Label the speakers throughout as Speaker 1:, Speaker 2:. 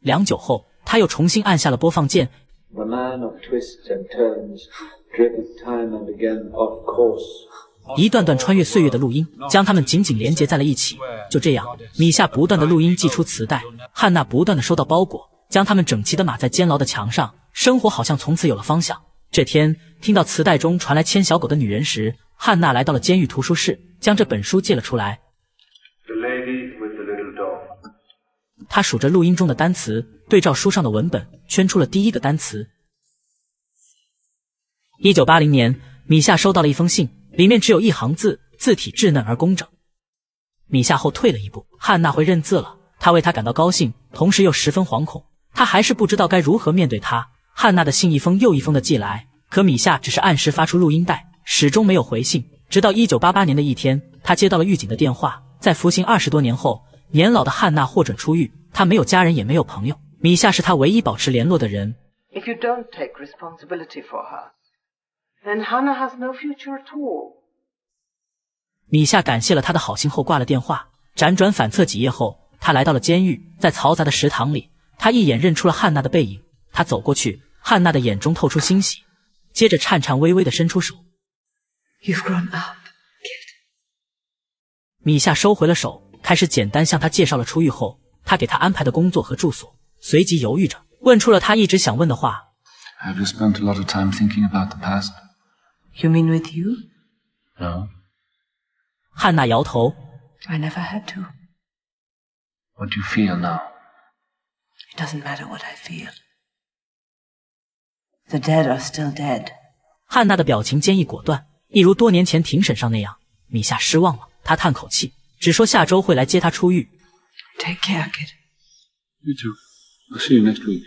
Speaker 1: 良久后，他又重新按下了播放键。一段段穿越岁月的录音，将他们紧紧连接在了一起。就这样，米夏不断的录音寄出磁带，汉娜不断的收到包裹，将他们整齐的码在监牢的墙上。生活好像从此有了方向。这天，听到磁带中传来牵小狗的女人时，汉娜来到了监狱图书室，将这本书借了出来。他数着录音中的单词，对照书上的文本，圈出了第一个单词。一九八零年，米夏收到了一封信，里面只有一行字，字体稚嫩而工整。米夏后退了一步，汉娜会认字了，他为他感到高兴，同时又十分惶恐。他还是不知道该如何面对他。汉娜的信一封又一封的寄来，可米夏只是按时发出录音带，始终没有回信。直到一九八八年的一天，他接到了狱警的电话，在服刑二十多年后，年老的汉娜获准出狱。他没有家人，也没有朋友，米夏是他唯一保持联络的人。If you don't take responsibility for her, then Hannah has no future at all. 米夏感谢了他的好心后挂了电话。辗转反侧几夜后，他来到了监狱，在嘈杂的食堂里，他一眼认出了汉娜的背影。他走过去，汉娜的眼中透出欣喜，接着颤颤巍巍地伸出手。You've grown up, kid. 米夏收回了手，开始简单向他介绍了出狱后他给他安排的工作和住所，随即犹豫着问出了他一直想问的话。
Speaker 2: Have you spent a lot of time thinking about the past?
Speaker 3: You mean with you?
Speaker 2: No.
Speaker 1: 汉娜摇头。
Speaker 3: I never had to.
Speaker 2: What do you feel now?
Speaker 3: It doesn't matter what I feel. The dead are still dead.
Speaker 1: 汉娜的表情坚毅果断，一如多年前庭审上那样。米夏失望了，他叹口气，只说下周会来接他出狱。
Speaker 3: Take care, kid.
Speaker 2: You too. I'll see you next week.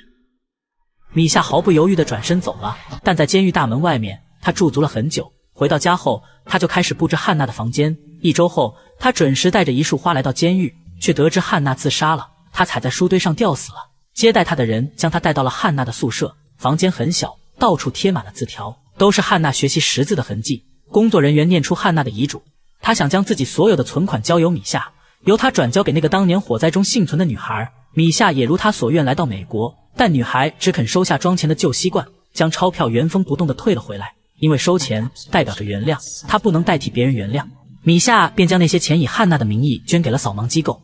Speaker 1: 米夏毫不犹豫地转身走了，但在监狱大门外面，他驻足了很久。回到家后，他就开始布置汉娜的房间。一周后，他准时带着一束花来到监狱，却得知汉娜自杀了，他踩在书堆上吊死了。接待他的人将他带到了汉娜的宿舍，房间很小，到处贴满了字条，都是汉娜学习识字的痕迹。工作人员念出汉娜的遗嘱，他想将自己所有的存款交由米夏。由他转交给那个当年火灾中幸存的女孩米夏，也如他所愿来到美国，但女孩只肯收下装钱的旧锡罐，将钞票原封不动的退了回来，因为收钱代表着原谅，他不能代替别人原谅。米夏便将那些钱以汉娜的名义捐给了扫盲机构。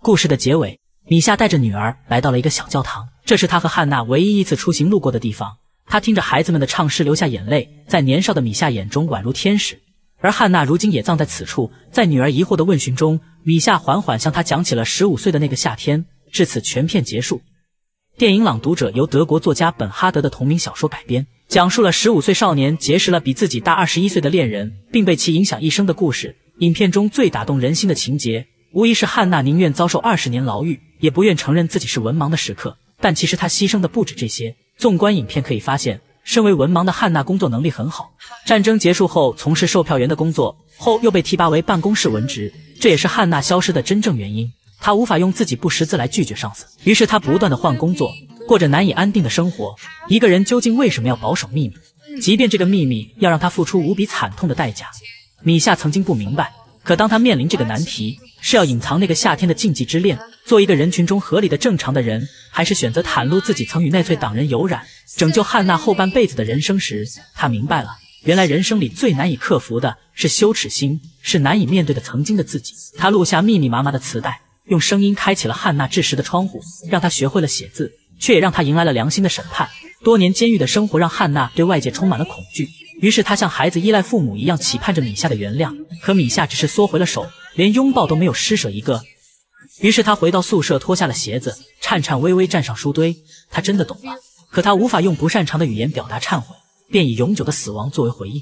Speaker 1: 故事的结尾，米夏带着女儿来到了一个小教堂，这是他和汉娜唯一一次出行路过的地方。他听着孩子们的唱诗，流下眼泪，在年少的米夏眼中宛如天使。而汉娜如今也葬在此处，在女儿疑惑的问询中，米夏缓缓向她讲起了十五岁的那个夏天。至此，全片结束。电影《朗读者》由德国作家本哈德的同名小说改编，讲述了十五岁少年结识了比自己大二十一岁的恋人，并被其影响一生的故事。影片中最打动人心的情节，无疑是汉娜宁愿遭受二十年牢狱，也不愿承认自己是文盲的时刻。但其实她牺牲的不止这些。纵观影片，可以发现。身为文盲的汉娜，工作能力很好。战争结束后，从事售票员的工作后，又被提拔为办公室文职，这也是汉娜消失的真正原因。她无法用自己不识字来拒绝上司，于是她不断的换工作，过着难以安定的生活。一个人究竟为什么要保守秘密？即便这个秘密要让他付出无比惨痛的代价？米夏曾经不明白，可当他面临这个难题，是要隐藏那个夏天的禁忌之恋，做一个人群中合理的正常的人，还是选择袒露自己曾与纳粹党人有染？拯救汉娜后半辈子的人生时，他明白了，原来人生里最难以克服的是羞耻心，是难以面对的曾经的自己。他录下密密麻麻的磁带，用声音开启了汉娜窒息的窗户，让她学会了写字，却也让她迎来了良心的审判。多年监狱的生活让汉娜对外界充满了恐惧，于是她像孩子依赖父母一样，期盼着米夏的原谅。可米夏只是缩回了手，连拥抱都没有施舍一个。于是他回到宿舍，脱下了鞋子，颤颤巍巍站上书堆。他真的懂了。可他无法用不擅长的语言表达忏悔，便以永久的死亡作为回应。